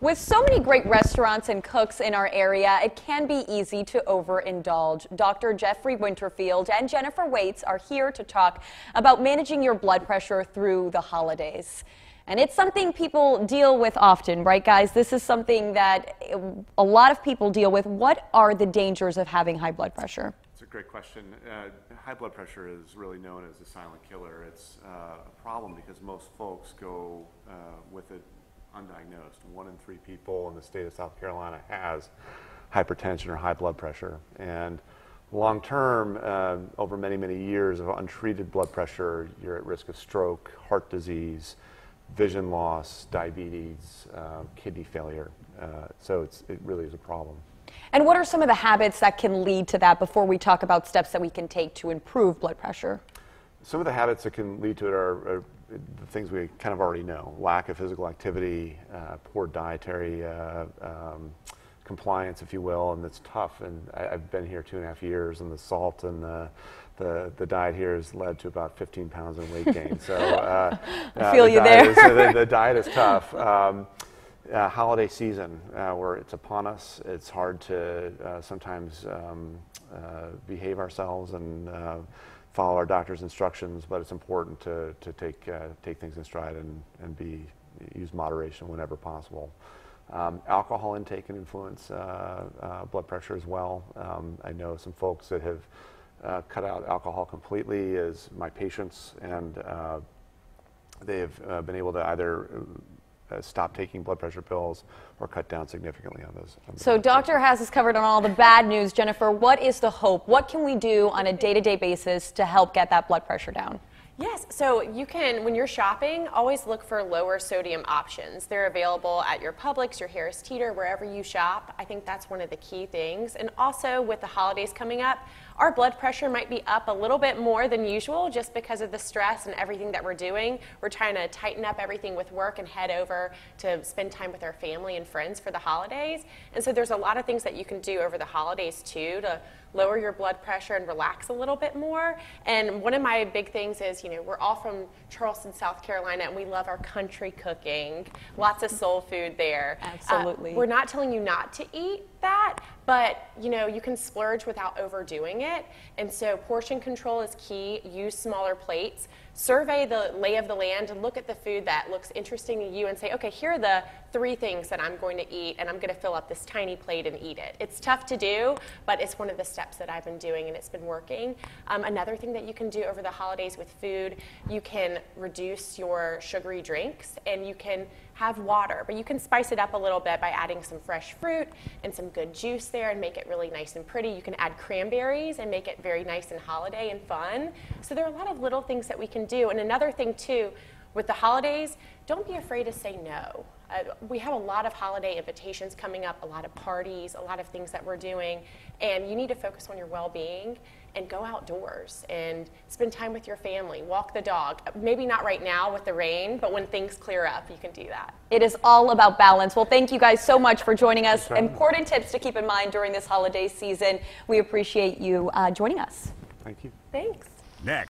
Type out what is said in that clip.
With so many great restaurants and cooks in our area, it can be easy to overindulge. Dr. Jeffrey Winterfield and Jennifer Waits are here to talk about managing your blood pressure through the holidays. And it's something people deal with often, right, guys? This is something that a lot of people deal with. What are the dangers of having high blood pressure? It's a great question. Uh, high blood pressure is really known as a silent killer. It's uh, a problem because most folks go uh, with it undiagnosed. One in three people in the state of South Carolina has hypertension or high blood pressure. And long term, uh, over many, many years of untreated blood pressure, you're at risk of stroke, heart disease, vision loss, diabetes, uh, kidney failure. Uh, so it really is a problem. And what are some of the habits that can lead to that before we talk about steps that we can take to improve blood pressure? Some of the habits that can lead to it are, are the things we kind of already know lack of physical activity, uh, poor dietary uh, um, compliance, if you will, and it's tough. And I, have been here two and a half years, and the salt and the the, the diet here has led to about 15 pounds in weight gain. So uh, I feel the you there. Is, the, the, diet is tough. Um, uh, holiday season, uh, where it's upon us, it's hard to uh, sometimes um, uh, behave ourselves and follow our doctor's instructions, but it's important to, to take, uh, take things in stride and, and be, use moderation whenever possible. Um, alcohol intake can influence uh, uh, blood pressure as well. Um, I know some folks that have uh, cut out alcohol completely as my patients, and uh, they've uh, been able to either Uh, stop taking blood pressure pills or cut down significantly on those. On so Dr. has us covered on all the bad news. Jennifer, what is the hope? What can we do on a day-to-day basis to help get that blood pressure down? Yes, so you can, when you're shopping, always look for lower sodium options. They're available at your Publix, your Harris Teeter, wherever you shop. I think that's one of the key things. And also, with the holidays coming up, our blood pressure might be up a little bit more than usual just because of the stress and everything that we're doing. We're trying to tighten up everything with work and head over to spend time with our family and friends for the holidays. And so there's a lot of things that you can do over the holidays too to lower your blood pressure and relax a little bit more. And one of my big things is, you know, we're all from Charleston, South Carolina, and we love our country cooking. Lots of soul food there. Absolutely. Uh, we're not telling you not to eat that, but you know, you can splurge without overdoing it. And so portion control is key. Use smaller plates. Survey the lay of the land and look at the food that looks interesting to you and say, okay, here are the three things that I'm going to eat and I'm going to fill up this tiny plate and eat it. It's tough to do, but it's one of the steps that I've been doing and it's been working. Um, another thing that you can do over the holidays with food, you can reduce your sugary drinks and you can have water, but you can spice it up a little bit by adding some fresh fruit and some good juice there and make it really nice and pretty. You can add cranberries and make it very nice and holiday and fun. So there are a lot of little things that we can do. And another thing too, with the holidays, don't be afraid to say no. Uh, we have a lot of holiday invitations coming up, a lot of parties, a lot of things that we're doing, and you need to focus on your well-being and go outdoors and spend time with your family, walk the dog. Maybe not right now with the rain, but when things clear up, you can do that. It is all about balance. Well, thank you guys so much for joining us. Important tips to keep in mind during this holiday season. We appreciate you uh, joining us. Thank you. Thanks. Next.